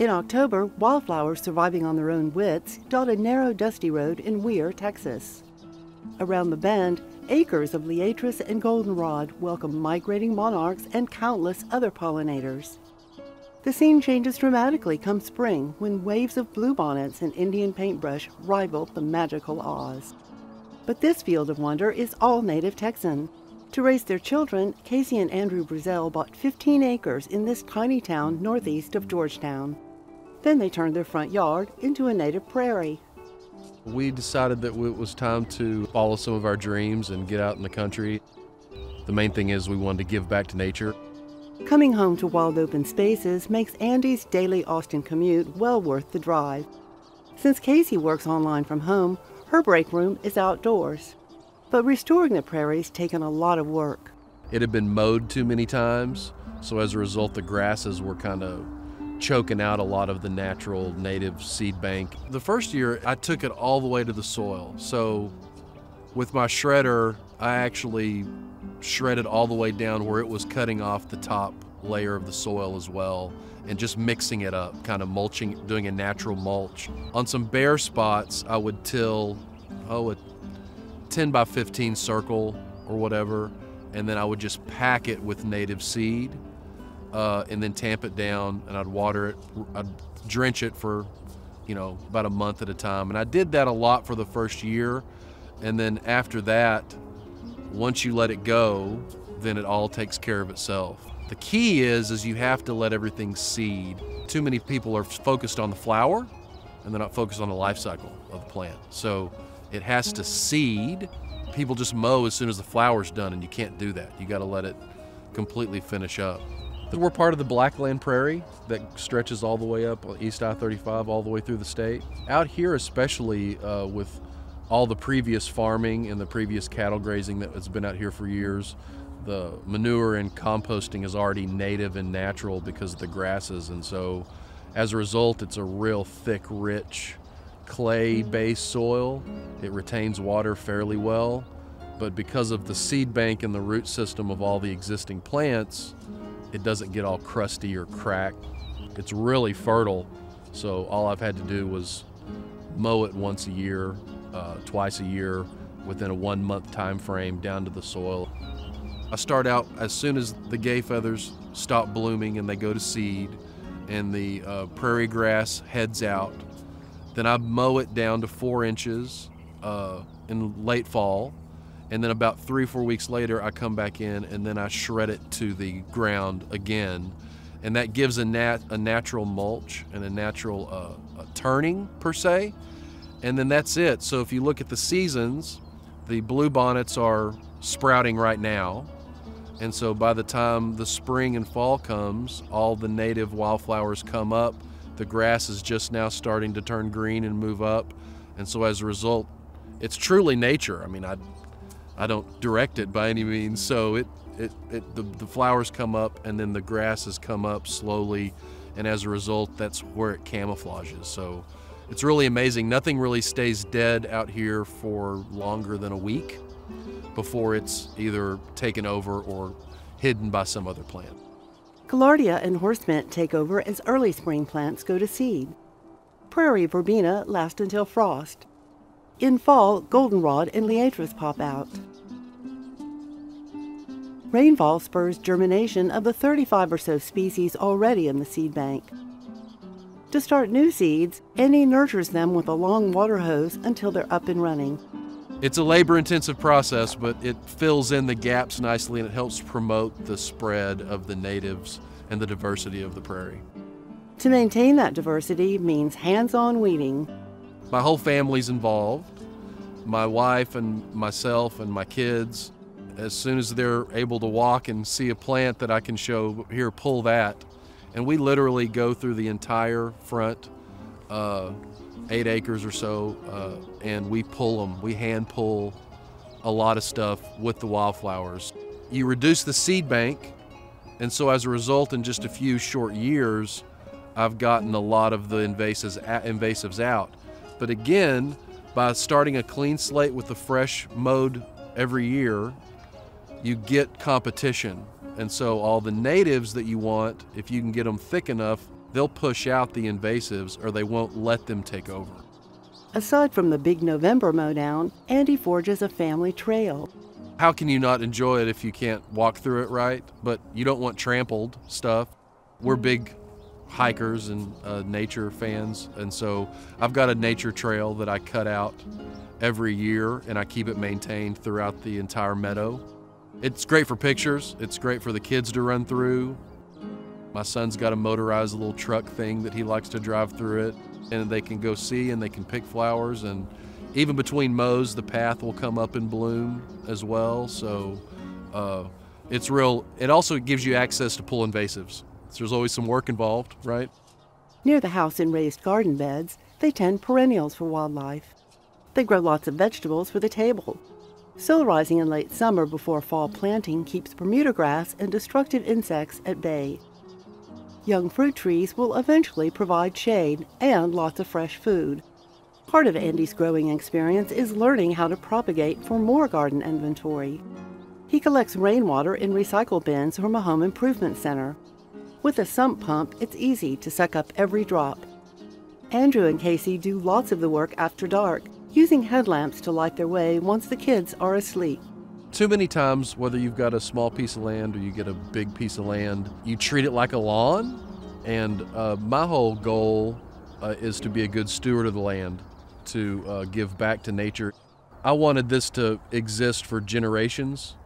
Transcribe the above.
In October, wildflowers surviving on their own wits dot a narrow, dusty road in Weir, Texas. Around the bend, acres of liatris and goldenrod welcome migrating monarchs and countless other pollinators. The scene changes dramatically come spring when waves of bluebonnets and Indian paintbrush rival the magical Oz. But this field of wonder is all native Texan. To raise their children, Kasie and Andrew Brazell bought 15 acres in this tiny town northeast of Georgetown. Then they turned their front yard into a native prairie. We decided that it was time to follow some of our dreams and get out in the country. The main thing is we wanted to give back to nature. Coming home to wild open spaces makes Andy's daily Austin commute well worth the drive. Since Kasie works online from home, her break room is outdoors. But restoring the prairie's taken a lot of work. It had been mowed too many times, so as a result, the grasses were kind of choking out a lot of the natural native seed bank. The first year, I took it all the way to the soil. So with my shredder, I actually shredded all the way down where it was cutting off the top layer of the soil as well and just mixing it up, kind of mulching, doing a natural mulch. On some bare spots, I would till, oh, a 10 by 15 circle or whatever, and then I would just pack it with native seed uh, and then tamp it down and I'd water it, I'd drench it for, you know, about a month at a time. And I did that a lot for the first year. And then after that, once you let it go, then it all takes care of itself. The key is is you have to let everything seed. Too many people are focused on the flower and they're not focused on the life cycle of the plant. So it has to seed. People just mow as soon as the flower's done and you can't do that. You got to let it completely finish up. We're part of the Blackland Prairie that stretches all the way up East I-35 all the way through the state. Out here especially uh, with all the previous farming and the previous cattle grazing that has been out here for years. The manure and composting is already native and natural because of the grasses, and so as a result, it's a real thick, rich, clay based soil. It retains water fairly well, but because of the seed bank and the root system of all the existing plants, it doesn't get all crusty or cracked. It's really fertile, so all I've had to do was mow it once a year uh, twice a year within a one month time frame down to the soil. I start out as soon as the gay feathers stop blooming and they go to seed and the uh, prairie grass heads out. Then I mow it down to four inches uh, in late fall. And then about three, four weeks later, I come back in and then I shred it to the ground again. And that gives a, nat- a natural mulch and a natural uh, a turning, per se and then that's it. So if you look at the seasons, the blue bonnets are sprouting right now. And so by the time the spring and fall comes, all the native wildflowers come up. The grass is just now starting to turn green and move up. And so as a result, it's truly nature. I mean, I, I don't direct it by any means. So it, it, it the, the flowers come up and then the grasses come up slowly. And as a result, that's where it camouflages. So it's really amazing. Nothing really stays dead out here for longer than a week before it's either taken over or hidden by some other plant. Gaillardia and horsemint take over as early spring plants go to seed. Prairie verbena last until frost. In fall, goldenrod and liatris pop out. Rainfall spurs germination of the 35 or so species already in the seed bank. To start new seeds, Andy nurtures them with a long water hose until they're up and running. It's a labor intensive process, but it fills in the gaps nicely and it helps promote the spread of the natives and the diversity of the prairie. To maintain that diversity means hands on weeding. My whole family's involved my wife and myself and my kids. As soon as they're able to walk and see a plant that I can show, here, pull that, and we literally go through the entire front uh, eight acres or so uh, and we pull them we hand pull a lot of stuff with the wildflowers. You reduce the seed bank and so as a result in just a few short years i've gotten a lot of the invasives, invasives out. But again by starting a clean slate with the fresh mowed every year you get competition and so all the natives that you want, if you can get them thick enough, they'll push out the invasives or they won't let them take over. Aside from the big November mowdown, Andy forges a family trail. How can you not enjoy it if you can't walk through it right? But you don't want trampled stuff. We're big hikers and uh, nature fans, and so I've got a nature trail that I cut out every year and I keep it maintained throughout the entire meadow. It's great for pictures, it's great for the kids to run through. My son's got a motorized little truck thing that he likes to drive through it, and they can go see and they can pick flowers. And even between mows, the path will come up in bloom as well. So uh, it's real. It also gives you access to pull invasives. So there's always some work involved, right? Near the house in raised garden beds, they tend perennials for wildlife. They grow lots of vegetables for the table. Soil solarizing in late summer before fall planting keeps Bermuda grass and destructive insects at bay. Young fruit trees will eventually provide shade and lots of fresh food. Part of Andy's growing experience is learning how to propagate for more garden inventory. He collects rainwater in recycle bins from a home improvement center. With a sump pump, it's easy to suck up every drop. Andrew and Kasie do lots of the work after dark, using headlamps to light their way once the kids are asleep. Too many times, whether you've got a small piece of land or you get a big piece of land, you treat it like a lawn. And uh, my whole goal uh, is to be a good steward of the land, to uh, give back to nature. I wanted this to exist for generations